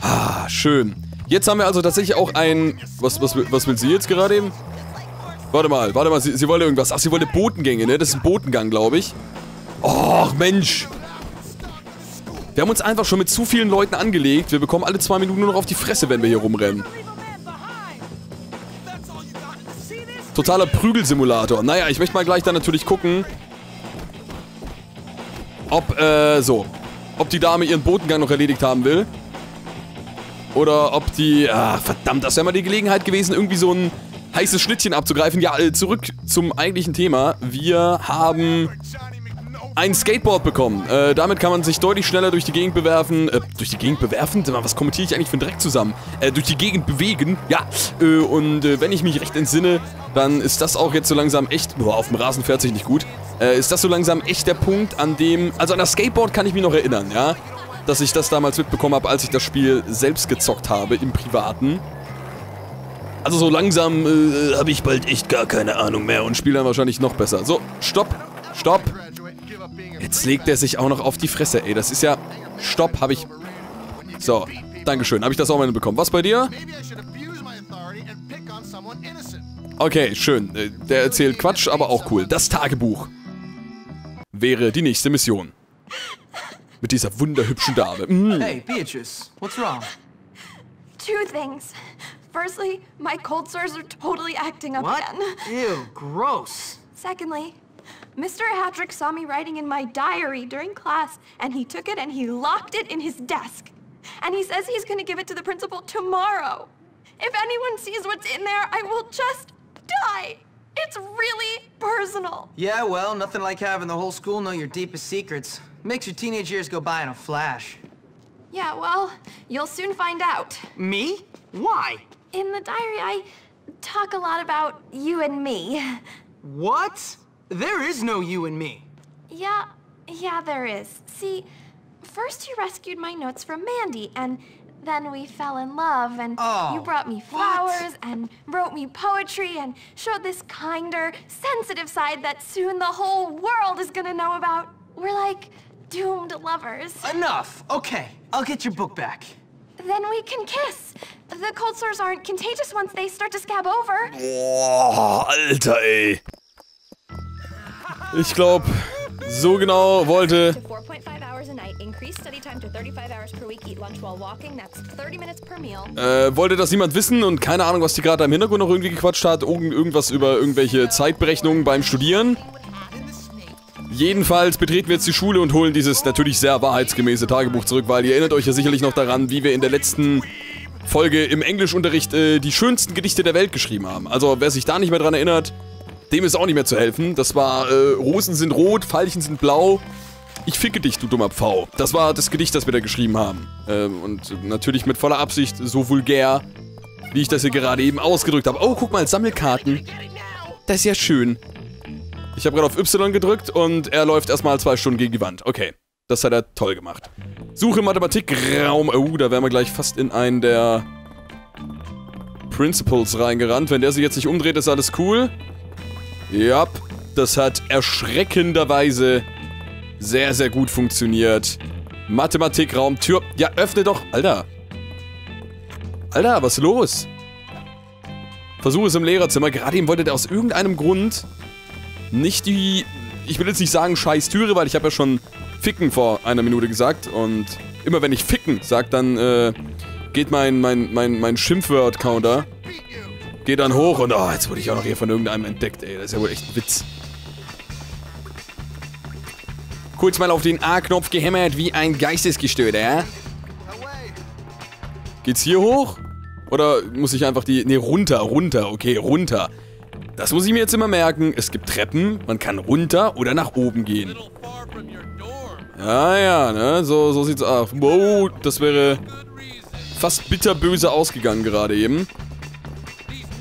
Ah, schön. Jetzt haben wir also tatsächlich auch ein... Was, was, was will sie jetzt gerade eben? Warte mal, warte mal, sie, sie wollte irgendwas. Ach, sie wollte Botengänge, ne? Das ist ein Botengang, glaube ich. Och, Mensch. Wir haben uns einfach schon mit zu vielen Leuten angelegt. Wir bekommen alle zwei Minuten nur noch auf die Fresse, wenn wir hier rumrennen. Totaler Prügelsimulator. Naja, ich möchte mal gleich dann natürlich gucken, ob, äh, so. Ob die Dame ihren Botengang noch erledigt haben will. Oder ob die... Ah, verdammt, das wäre mal die Gelegenheit gewesen, irgendwie so ein heißes Schnittchen abzugreifen. Ja, äh, zurück zum eigentlichen Thema. Wir haben ein Skateboard bekommen. Äh, damit kann man sich deutlich schneller durch die Gegend bewerfen. Äh, durch die Gegend bewerfen? Was kommentiere ich eigentlich für einen Dreck zusammen? Äh, durch die Gegend bewegen. Ja, äh, und äh, wenn ich mich recht entsinne, dann ist das auch jetzt so langsam echt... Boah, auf dem Rasen fährt sich nicht gut. Äh, ist das so langsam echt der Punkt, an dem... Also an das Skateboard kann ich mich noch erinnern, ja? Dass ich das damals mitbekommen habe, als ich das Spiel selbst gezockt habe, im Privaten. Also so langsam äh, habe ich bald echt gar keine Ahnung mehr und spiele dann wahrscheinlich noch besser. So, stopp, stopp. Jetzt legt er sich auch noch auf die Fresse, ey. Das ist ja... Stopp, habe ich... So, Dankeschön. Habe ich das auch mal bekommen. Was bei dir? Okay, schön. Äh, Der erzählt Quatsch, aber auch cool. Das Tagebuch wäre die nächste Mission. Mit dieser wunderhübschen Dame. Mm. Hey, Beatrice, what's wrong? Two things. Firstly, my cold sores are totally acting up What? again. Ew, gross. Secondly, Mr. Hatrick saw me writing in my diary during class, and he took it and he locked it in his desk. And he says he's gonna give it to the principal tomorrow. If anyone sees what's in there, I will just die. It's really personal. Yeah, well, nothing like having the whole school know your deepest secrets. Makes your teenage years go by in a flash. Yeah, well, you'll soon find out. Me? Why? In the diary, I talk a lot about you and me. What? There is no you and me. Yeah, yeah, there is. See, first you rescued my notes from Mandy, and then we fell in love, and Oh, you brought me what? flowers, and wrote me poetry, and showed this kinder, sensitive side that soon the whole world is gonna know about. We're like doomed lovers. Enough. Okay, I'll get your book back. Then we can kiss. The cold sores aren't contagious once they start to scab over. Boah, Alter, ey. Ich glaube, so genau wollte... to 4.5 hours a night, increase study time to 35 hours per week, eat lunch while walking, that's 30 minutes per meal. Äh, wollte das niemand wissen und keine Ahnung, was die gerade im Hintergrund noch irgendwie gequatscht hat. Irgend, irgendwas über irgendwelche Zeitberechnungen beim Studieren. Jedenfalls betreten wir jetzt die Schule und holen dieses natürlich sehr wahrheitsgemäße Tagebuch zurück, weil ihr erinnert euch ja sicherlich noch daran, wie wir in der letzten Folge im Englischunterricht äh, die schönsten Gedichte der Welt geschrieben haben. Also wer sich da nicht mehr dran erinnert, dem ist auch nicht mehr zu helfen. Das war äh, Rosen sind rot, Veilchen sind blau. Ich ficke dich, du dummer Pfau. Das war das Gedicht, das wir da geschrieben haben. Ähm, und natürlich mit voller Absicht so vulgär, wie ich das hier gerade eben ausgedrückt habe. Oh, guck mal, Sammelkarten. Das ist ja schön. Ich habe gerade auf Y gedrückt und er läuft erstmal zwei Stunden gegen die Wand. Okay, das hat er toll gemacht. Suche Mathematikraum. Oh, da wären wir gleich fast in einen der Principles reingerannt. Wenn der sich jetzt nicht umdreht, ist alles cool. Ja, das hat erschreckenderweise sehr, sehr gut funktioniert. Mathematikraum, Tür. Ja, öffne doch. Alter. Alter, was ist los? Versuche es im Lehrerzimmer. Gerade eben wollte der aus irgendeinem Grund nicht die... Ich will jetzt nicht sagen scheiß Türe, weil ich habe ja schon Ficken vor einer Minute gesagt. Und immer wenn ich Ficken sag, dann äh, geht mein, mein, mein, mein Schimpfwort-Counter geht dann hoch und oh, jetzt wurde ich auch noch hier von irgendeinem entdeckt, ey. Das ist ja wohl echt ein Witz. Kurz mal auf den A-Knopf gehämmert wie ein Geistesgestörter, ja? Geht's hier hoch? Oder muss ich einfach die... Ne, runter, runter, okay, runter. Das muss ich mir jetzt immer merken. Es gibt Treppen, man kann runter oder nach oben gehen. Ja, ja, ne, so, so sieht's aus. Wow, das wäre fast bitterböse ausgegangen gerade eben.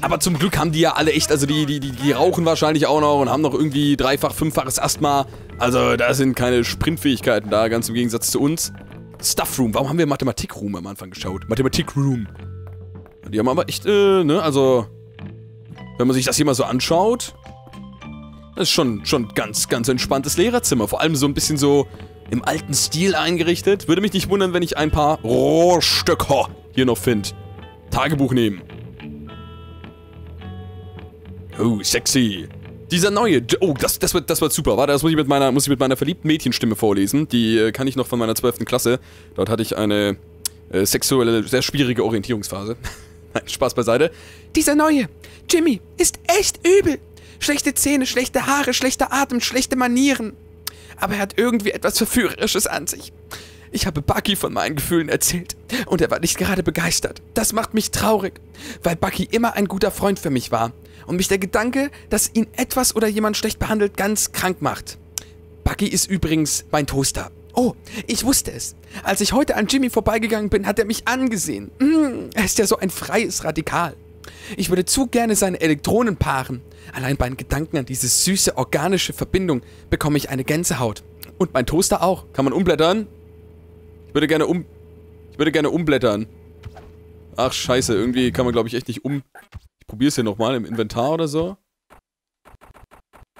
Aber zum Glück haben die ja alle echt, also die, die, die, die rauchen wahrscheinlich auch noch und haben noch irgendwie dreifach, fünffaches Asthma. Also da sind keine Sprintfähigkeiten da, ganz im Gegensatz zu uns. Stuff Room, warum haben wir Mathematikroom am Anfang geschaut? Mathematikroom. Die haben aber echt, äh, ne, also... Wenn man sich das hier mal so anschaut... Das ist schon, schon ganz, ganz entspanntes Lehrerzimmer. Vor allem so ein bisschen so im alten Stil eingerichtet. Würde mich nicht wundern, wenn ich ein paar Rohrstöcker hier noch finde. Tagebuch nehmen. Oh, sexy. Dieser neue, oh, das, das, wird, das wird super. Warte, das muss ich, mit meiner, muss ich mit meiner verliebten Mädchenstimme vorlesen. Die äh, kann ich noch von meiner 12. Klasse. Dort hatte ich eine äh, sexuelle, sehr schwierige Orientierungsphase. Nein, Spaß beiseite. Dieser neue, Jimmy, ist echt übel. Schlechte Zähne, schlechte Haare, schlechter Atem, schlechte Manieren. Aber er hat irgendwie etwas Verführerisches an sich. Ich habe Bucky von meinen Gefühlen erzählt und er war nicht gerade begeistert. Das macht mich traurig, weil Bucky immer ein guter Freund für mich war und mich der Gedanke, dass ihn etwas oder jemand schlecht behandelt, ganz krank macht. Bucky ist übrigens mein Toaster. Oh, ich wusste es. Als ich heute an Jimmy vorbeigegangen bin, hat er mich angesehen. Mm, er ist ja so ein freies Radikal. Ich würde zu gerne seine Elektronen paaren. Allein beim Gedanken an diese süße organische Verbindung bekomme ich eine Gänsehaut. Und mein Toaster auch. Kann man umblättern? Ich würde gerne um... Ich würde gerne umblättern. Ach, scheiße. Irgendwie kann man, glaube ich, echt nicht um... Es hier nochmal im Inventar oder so.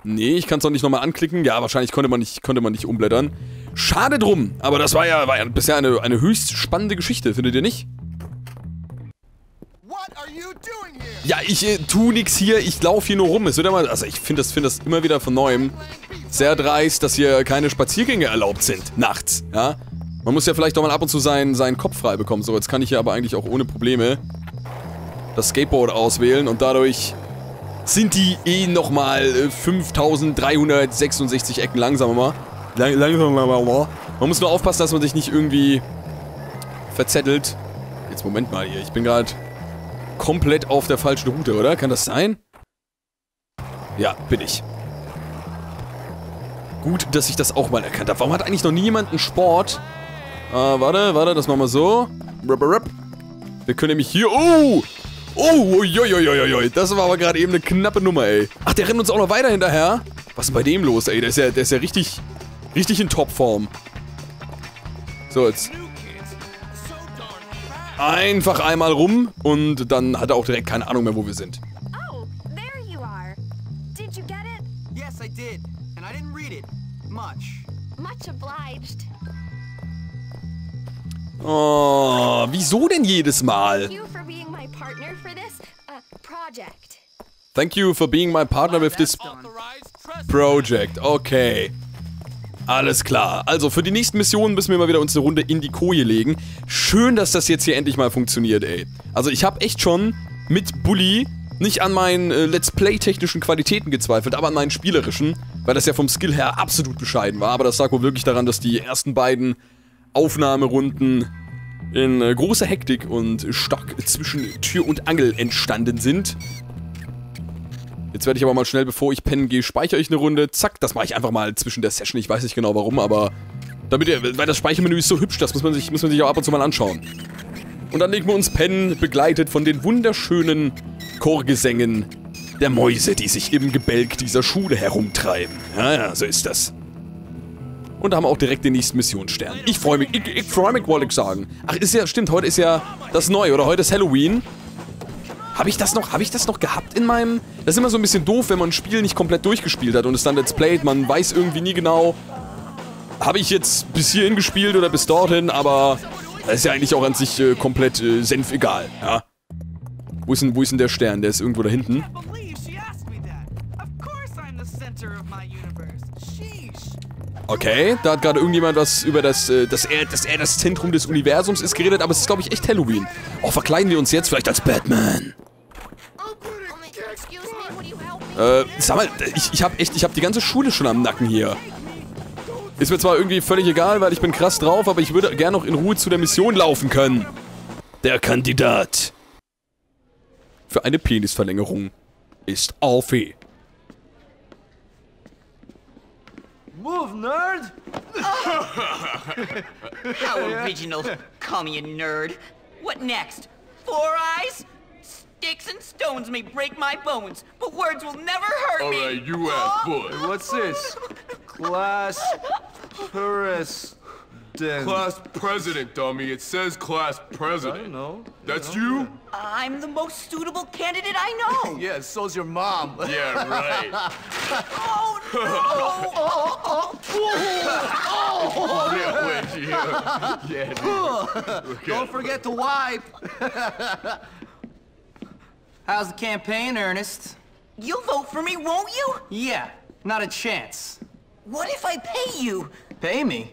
Nee, ich kann es doch nicht nochmal anklicken. Ja, wahrscheinlich konnte man nicht, konnte man nicht umblättern. Schade drum. Aber das war ja, war ja bisher eine, eine höchst spannende Geschichte, findet ihr nicht? Ja, ich äh, tu nix hier, ich laufe hier nur rum. Es wird immer, also ich finde das, find das immer wieder von Neuem sehr dreist, dass hier keine Spaziergänge erlaubt sind, nachts, ja. Man muss ja vielleicht doch mal ab und zu seinen, seinen Kopf frei bekommen. So, jetzt kann ich hier aber eigentlich auch ohne Probleme das Skateboard auswählen und dadurch sind die eh nochmal 5366 Ecken langsamer. Lang, langsamer. Man muss nur aufpassen, dass man sich nicht irgendwie verzettelt. Jetzt Moment mal hier, ich bin gerade komplett auf der falschen Route, oder? Kann das sein? Ja, bin ich. Gut, dass ich das auch mal erkannt habe. Warum hat eigentlich noch niemand einen Sport? Äh, warte, warte, das machen wir so. Wir können nämlich hier... Oh! Oh, uiuiuiui. Das war aber gerade eben eine knappe Nummer, ey. Ach, der rennt uns auch noch weiter hinterher? Was ist bei dem los, ey? Der ist ja, der ist ja richtig... Richtig in Topform. So, jetzt einfach einmal rum und dann hat er auch direkt keine Ahnung mehr, wo wir sind. Oh, there you are. Did you get it? Yes, I did. And I didn't read it. Much. Much obliged. Oh, wieso denn jedes Mal? Thank you for being my partner with this project. Okay. Alles klar. Also für die nächsten Missionen müssen wir mal wieder uns eine Runde in die Koje legen. Schön, dass das jetzt hier endlich mal funktioniert, ey. Also ich habe echt schon mit Bully nicht an meinen äh, Let's Play-technischen Qualitäten gezweifelt, aber an meinen spielerischen, weil das ja vom Skill her absolut bescheiden war. Aber das lag wohl wirklich daran, dass die ersten beiden Aufnahmerunden in äh, großer Hektik und Stock zwischen Tür und Angel entstanden sind. Jetzt werde ich aber mal schnell, bevor ich pennen gehe, speichere ich eine Runde. Zack, das mache ich einfach mal zwischen der Session. Ich weiß nicht genau warum, aber damit ihr, weil das Speichermenü ist so hübsch, das muss man sich, muss man sich auch ab und zu mal anschauen. Und dann legen wir uns pennen, begleitet von den wunderschönen Chorgesängen der Mäuse, die sich im Gebälk dieser Schule herumtreiben. Ja, ja, so ist das. Und da haben wir auch direkt den nächsten Missionsstern. Ich freue mich, ich, ich freue mich, wollte ich sagen. Ach, ist ja, stimmt, heute ist ja das Neue, oder? Heute ist Halloween. Habe ich das noch, habe ich das noch gehabt in meinem... Das ist immer so ein bisschen doof, wenn man ein Spiel nicht komplett durchgespielt hat und es dann Let's Played. Man weiß irgendwie nie genau, habe ich jetzt bis hierhin gespielt oder bis dorthin, aber das ist ja eigentlich auch an sich äh, komplett äh, senf egal, ja. Wo ist, denn, wo ist denn der Stern? Der ist irgendwo da hinten. Okay, da hat gerade irgendjemand was über das, äh, dass, er, dass er das Zentrum des Universums ist geredet, aber es ist, glaube ich, echt Halloween. Oh, verkleiden wir uns jetzt vielleicht als Batman. Äh, sag mal, ich, ich habe echt, ich habe die ganze Schule schon am Nacken hier. Ist mir zwar irgendwie völlig egal, weil ich bin krass drauf, aber ich würde gerne noch in Ruhe zu der Mission laufen können. Der Kandidat für eine Penisverlängerung ist Alfie. Move, nerd! How original. Call me a nerd. What next? Four eyes? Sticks and stones may break my bones, but words will never hurt me. Alright, you ask oh. boy. What's this? Class Tourist then? Class president, dummy. It says class president. I know. That's you? I'm the most suitable candidate I know. Yeah, so's your mom. Yeah, right. Oh no! oh, yeah, with you. Yeah, dude. Don't forget to wipe. How's the campaign, Ernest? You'll vote for me, won't you? Yeah, not a chance. What if I pay you? Pay me?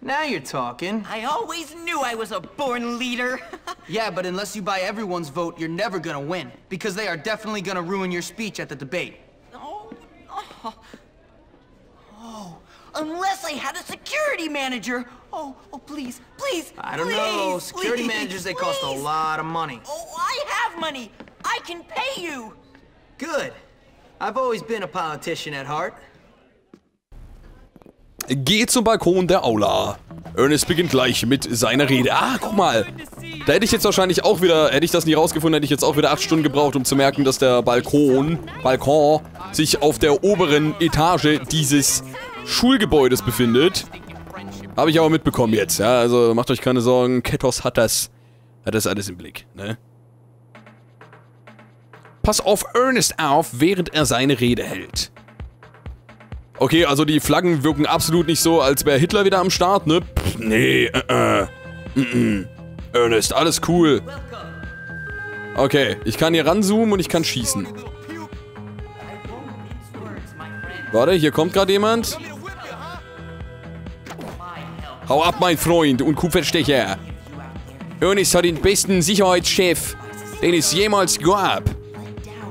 Now you're talking. I always knew I was a born leader. Yeah, but unless you buy everyone's vote, you're never gonna win. Because they are definitely gonna ruin your speech at the debate. oh, oh. Oh, unless I had a security manager. Oh, oh, please, please, I don't please, know. Security please, managers, they cost a lot of money. Oh, I have money. I can pay you. Good. I've always been a politician at heart. Geht zum Balkon der Aula. Ernest beginnt gleich mit seiner Rede. Ah, guck mal. Da hätte ich jetzt wahrscheinlich auch wieder, hätte ich das nie rausgefunden, hätte ich jetzt auch wieder 8 Stunden gebraucht, um zu merken, dass der Balkon, Balkon, sich auf der oberen Etage dieses Schulgebäudes befindet. Habe ich aber mitbekommen jetzt, ja. Also macht euch keine Sorgen, Ketos hat das, hat das alles im Blick, ne? Pass auf Ernest auf, während er seine Rede hält. Okay, also die Flaggen wirken absolut nicht so, als wäre Hitler wieder am Start, ne? Pff, nee, äh, äh. Mm. Ernest, alles cool. Okay, ich kann hier ranzoomen und ich kann schießen. Warte, hier kommt gerade jemand. Hau ab, mein Freund und Kupferstecher. Ernest hat den besten Sicherheitschef, den es jemals gab.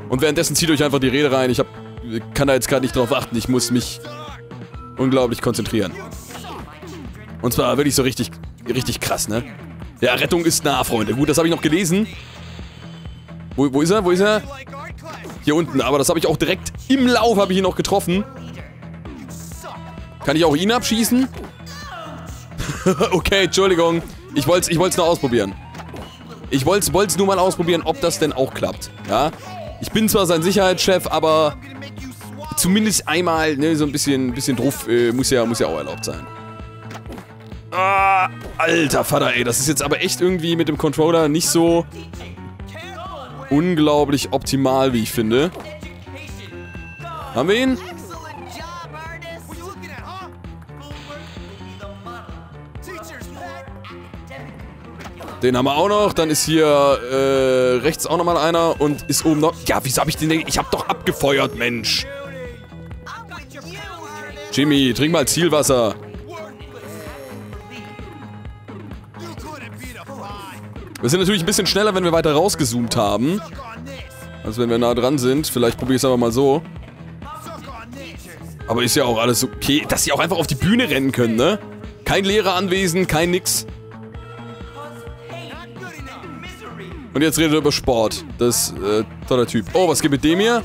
Und währenddessen zieht euch einfach die Rede rein. Ich hab, kann da jetzt gerade nicht drauf achten. Ich muss mich unglaublich konzentrieren. Und zwar wirklich so richtig, richtig krass, ne? Ja, Rettung ist nah, Freunde. Gut, das habe ich noch gelesen. Wo, wo ist er? Wo ist er? Hier unten. Aber das habe ich auch direkt im Lauf habe ich ihn noch getroffen. Kann ich auch ihn abschießen? okay, Entschuldigung. Ich wollte es ich nur ausprobieren. Ich wollte es nur mal ausprobieren, ob das denn auch klappt. Ja? Ich bin zwar sein Sicherheitschef, aber zumindest einmal ne, so ein bisschen, bisschen drauf äh, muss, ja, muss ja auch erlaubt sein. Ah, alter Vater, ey. Das ist jetzt aber echt irgendwie mit dem Controller nicht so unglaublich optimal, wie ich finde. Haben wir ihn? Den haben wir auch noch. Dann ist hier äh, rechts auch nochmal einer und ist oben noch... Ja, wieso habe ich den... denn- Ich habe doch abgefeuert, Mensch. Jimmy, trink mal Zielwasser. Wir sind natürlich ein bisschen schneller, wenn wir weiter rausgezoomt haben. Als wenn wir nah dran sind. Vielleicht probiere ich es aber mal so. Aber ist ja auch alles okay. Dass sie auch einfach auf die Bühne rennen können, ne? Kein Lehrer anwesend, kein nix. Und jetzt redet er über Sport. Das ist äh, toller Typ. Oh, was geht mit dem hier?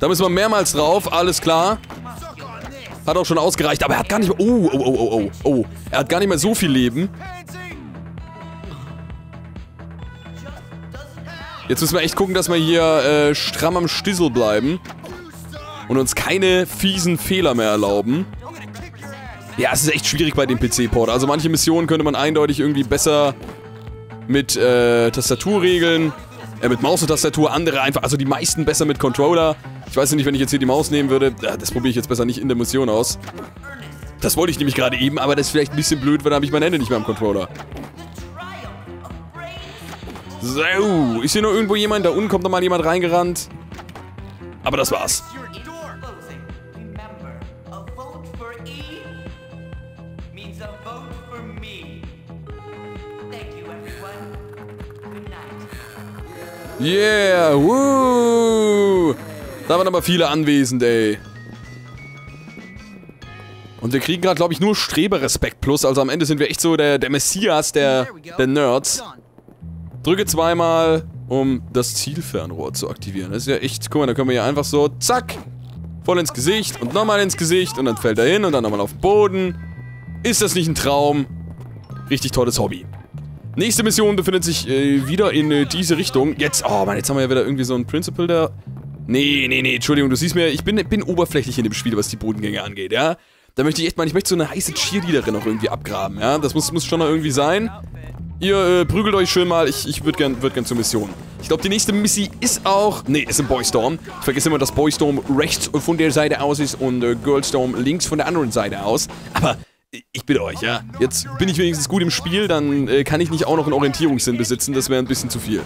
Da müssen wir mehrmals drauf, alles klar. Hat auch schon ausgereicht, aber er hat gar nicht mehr... Oh, oh, oh, oh, oh, oh. Er hat gar nicht mehr so viel Leben. Jetzt müssen wir echt gucken, dass wir hier äh, stramm am Stissel bleiben. Und uns keine fiesen Fehler mehr erlauben. Ja, es ist echt schwierig bei dem PC-Port. Also manche Missionen könnte man eindeutig irgendwie besser mit äh, Tastatur regeln. Äh, mit Maus und Tastatur. Andere einfach, also die meisten besser mit Controller. Ich weiß nicht, wenn ich jetzt hier die Maus nehmen würde. Das probiere ich jetzt besser nicht in der Mission aus. Das wollte ich nämlich gerade eben, aber das ist vielleicht ein bisschen blöd, weil dann habe ich meine Hände nicht mehr am Controller. So, ist hier noch irgendwo jemand? Da unten kommt noch mal jemand reingerannt. Aber das war's. Yeah, woo! Da waren aber viele anwesend, ey. Und wir kriegen gerade, glaube ich, nur Streberespekt plus. Also am Ende sind wir echt so der, der Messias der, der Nerds. Drücke zweimal, um das Zielfernrohr zu aktivieren. Das ist ja echt, guck mal, da können wir hier einfach so, zack, voll ins Gesicht und nochmal ins Gesicht und dann fällt er hin und dann nochmal auf den Boden. Ist das nicht ein Traum? Richtig tolles Hobby. Nächste Mission befindet sich äh, wieder in äh, diese Richtung. Jetzt, oh Mann, jetzt haben wir ja wieder irgendwie so ein Principal, der... Nee, nee, nee, Entschuldigung, du siehst mir, ich bin, bin oberflächlich in dem Spiel, was die Bodengänge angeht, ja? Da möchte ich echt mal, ich möchte so eine heiße Cheerleaderin noch irgendwie abgraben, ja? Das muss, muss schon noch irgendwie sein. Ihr äh, prügelt euch schön mal, ich, ich würde gern, würd gern zur Mission. Ich glaube, die nächste Missy ist auch... Nee, ist in Boystorm. Ich vergesse immer, dass Boystorm rechts von der Seite aus ist und äh, Girlstorm links von der anderen Seite aus. Aber ich bitte euch, ja. Jetzt bin ich wenigstens gut im Spiel, dann äh, kann ich nicht auch noch einen Orientierungssinn besitzen. Das wäre ein bisschen zu viel.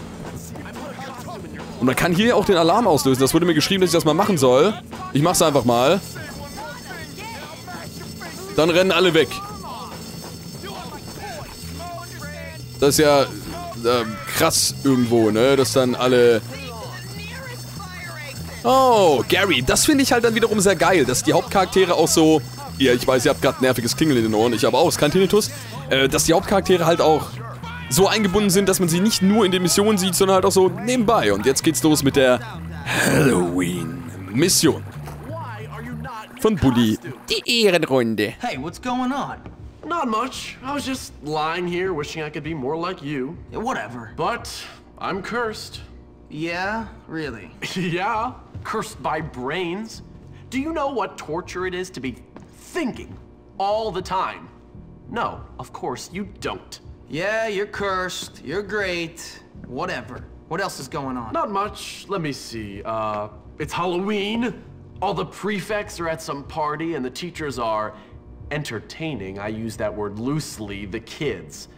Und man kann hier auch den Alarm auslösen. Das wurde mir geschrieben, dass ich das mal machen soll. Ich mach's einfach mal. Dann rennen alle weg. Das ist ja äh, krass irgendwo, ne? Dass dann alle... Oh, Gary. Das finde ich halt dann wiederum sehr geil, dass die Hauptcharaktere auch so... Ja, ich weiß, ihr habt gerade nerviges Klingeln in den Ohren. Ich habe auch, ist kein Tinnitus. Äh, dass die Hauptcharaktere halt auch so eingebunden sind, dass man sie nicht nur in den Missionen sieht, sondern halt auch so nebenbei. Und jetzt geht's los mit der Halloween-Mission. Von Bully. Die Ehrenrunde. Hey, what's going on? Not much. I was just lying here wishing I could be more like you. Yeah, whatever. But I'm cursed. Yeah, really. yeah, cursed by brains. Do you know what torture it is to be thinking all the time? No, of course you don't. Yeah, you're cursed. You're great. Whatever. What else is going on? Not much. Let me see. Uh, it's Halloween. All the prefects are at some party, and the teachers are entertaining. I use that word loosely, the kids.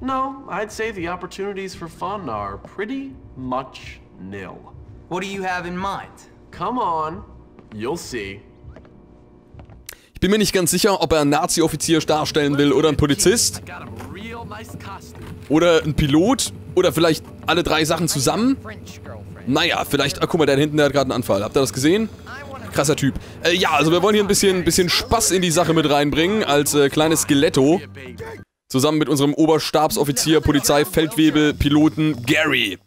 No, I'd say the opportunities for fun are pretty much nil. What do you have in mind? Come on, you'll see. Bin mir nicht ganz sicher, ob er einen Nazi-Offizier darstellen will oder einen Polizist. Oder ein Pilot. Oder vielleicht alle drei Sachen zusammen. Naja, vielleicht... Ah, guck mal, der hinten, der hat gerade einen Anfall. Habt ihr das gesehen? Krasser Typ. Äh, ja, also wir wollen hier ein bisschen, bisschen Spaß in die Sache mit reinbringen. Als äh, kleines Skeletto. Zusammen mit unserem Oberstabsoffizier, Polizei, Feldwebel, Piloten Gary.